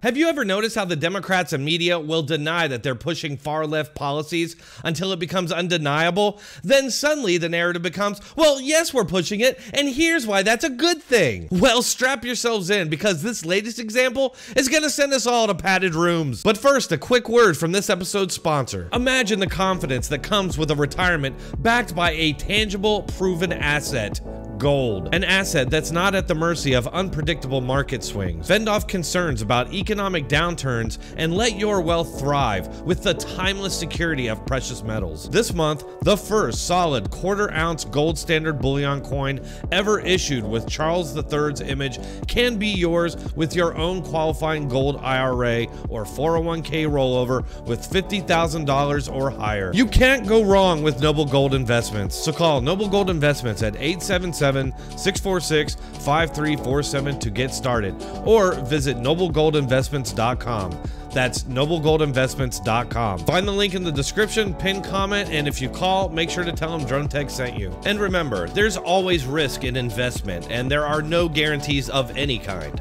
Have you ever noticed how the Democrats and media will deny that they're pushing far left policies until it becomes undeniable? Then suddenly the narrative becomes, well, yes, we're pushing it, and here's why that's a good thing. Well, strap yourselves in because this latest example is going to send us all to padded rooms. But first, a quick word from this episode's sponsor. Imagine the confidence that comes with a retirement backed by a tangible, proven asset gold, an asset that's not at the mercy of unpredictable market swings. Fend off concerns about economic downturns and let your wealth thrive with the timeless security of precious metals. This month, the first solid quarter ounce gold standard bullion coin ever issued with Charles III's image can be yours with your own qualifying gold IRA or 401k rollover with $50,000 or higher. You can't go wrong with Noble Gold Investments, so call Noble Gold Investments at 877 646 5347 to get started or visit noblegoldinvestments.com. That's noblegoldinvestments.com. Find the link in the description, pin comment, and if you call, make sure to tell them Dronetek sent you. And remember, there's always risk in investment, and there are no guarantees of any kind.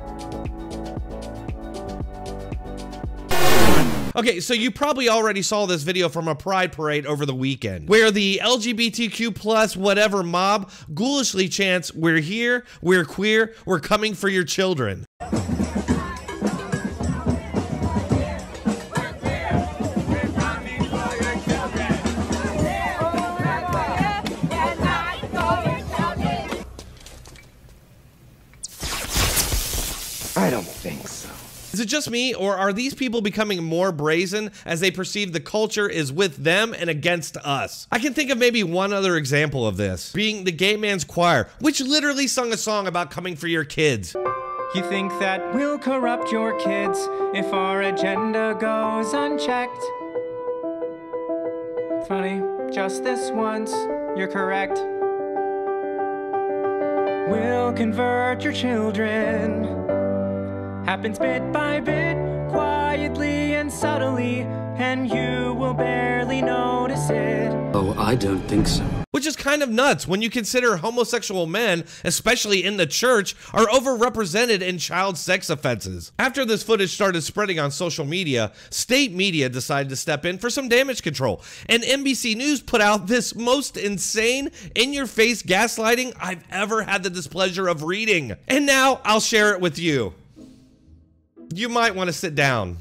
Okay, so you probably already saw this video from a pride parade over the weekend, where the LGBTQ plus whatever mob ghoulishly chants, we're here, we're queer, we're coming for your children. Is it just me, or are these people becoming more brazen as they perceive the culture is with them and against us? I can think of maybe one other example of this, being the Gay Man's Choir, which literally sung a song about coming for your kids. You think that we'll corrupt your kids if our agenda goes unchecked? Funny, just this once, you're correct. We'll convert your children. Happens bit by bit, quietly and subtly, and you will barely notice it. Oh, I don't think so. Which is kind of nuts when you consider homosexual men, especially in the church, are overrepresented in child sex offenses. After this footage started spreading on social media, state media decided to step in for some damage control. And NBC News put out this most insane, in your face gaslighting I've ever had the displeasure of reading. And now I'll share it with you. You might want to sit down.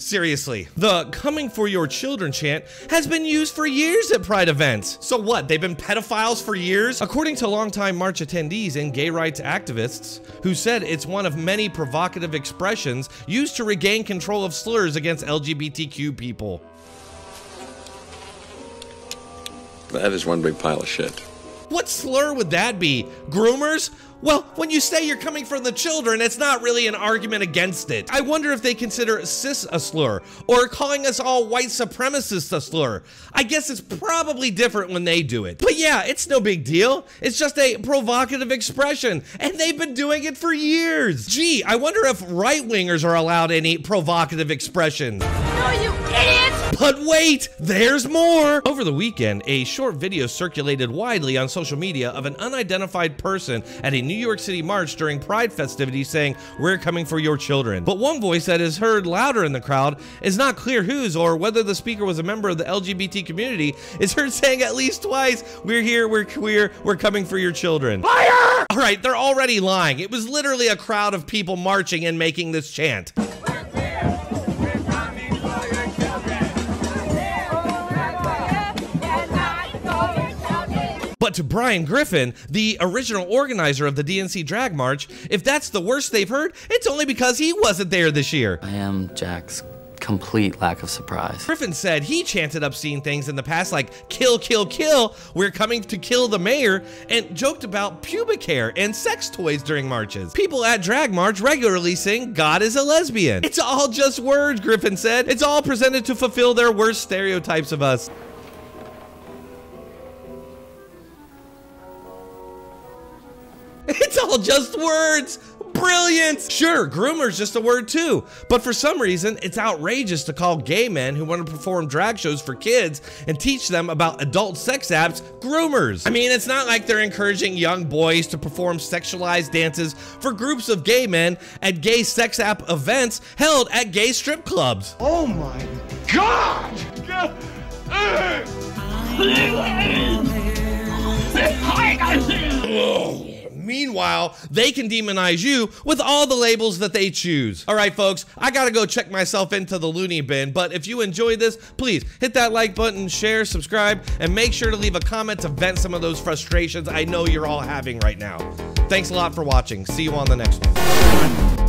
Seriously, the coming for your children chant has been used for years at Pride events. So what, they've been pedophiles for years? According to longtime march attendees and gay rights activists, who said it's one of many provocative expressions used to regain control of slurs against LGBTQ people. That is one big pile of shit. What slur would that be? Groomers? Well, when you say you're coming from the children, it's not really an argument against it. I wonder if they consider cis a slur, or calling us all white supremacists a slur. I guess it's probably different when they do it. But yeah, it's no big deal. It's just a provocative expression, and they've been doing it for years. Gee, I wonder if right-wingers are allowed any provocative expressions. No, you idiot! But wait, there's more! Over the weekend, a short video circulated widely on social media of an unidentified person at a New York City march during Pride festivities saying, We're coming for your children. But one voice that is heard louder in the crowd is not clear whose or whether the speaker was a member of the LGBT community is heard saying at least twice, We're here, we're queer, we're coming for your children. Liar! Alright, they're already lying. It was literally a crowd of people marching and making this chant. To Brian Griffin, the original organizer of the DNC Drag March, if that's the worst they've heard, it's only because he wasn't there this year. I am Jack's complete lack of surprise. Griffin said he chanted obscene things in the past like kill, kill, kill, we're coming to kill the mayor, and joked about pubic hair and sex toys during marches. People at Drag March regularly sing God is a lesbian. It's all just words, Griffin said. It's all presented to fulfill their worst stereotypes of us. Just words. Brilliant! Sure, groomer's just a word too, but for some reason, it's outrageous to call gay men who want to perform drag shows for kids and teach them about adult sex apps groomers. I mean, it's not like they're encouraging young boys to perform sexualized dances for groups of gay men at gay sex app events held at gay strip clubs. Oh my god! Meanwhile, they can demonize you with all the labels that they choose. All right, folks, I gotta go check myself into the loony bin, but if you enjoyed this, please hit that like button, share, subscribe, and make sure to leave a comment to vent some of those frustrations I know you're all having right now. Thanks a lot for watching. See you on the next one.